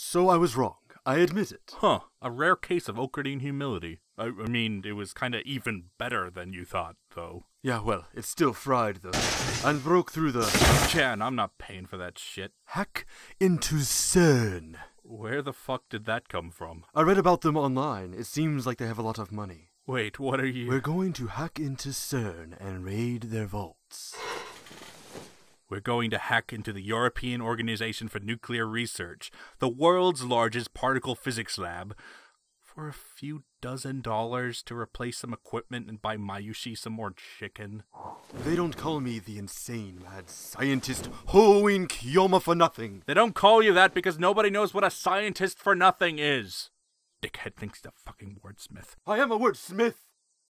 So I was wrong. I admit it. Huh, a rare case of Okradine humility. I, I mean, it was kinda even better than you thought, though. Yeah, well, it's still fried, though. And broke through the Chan, I'm not paying for that shit. hack into CERN. Where the fuck did that come from? I read about them online. It seems like they have a lot of money. Wait, what are you. We're going to hack into CERN and raid their vaults. We're going to hack into the European Organization for Nuclear Research, the world's largest particle physics lab, for a few dozen dollars to replace some equipment and buy Mayushii some more chicken. They don't call me the insane mad scientist Hououin Kyouma for nothing. They don't call you that because nobody knows what a scientist for nothing is. Dickhead thinks the fucking wordsmith. I am a wordsmith.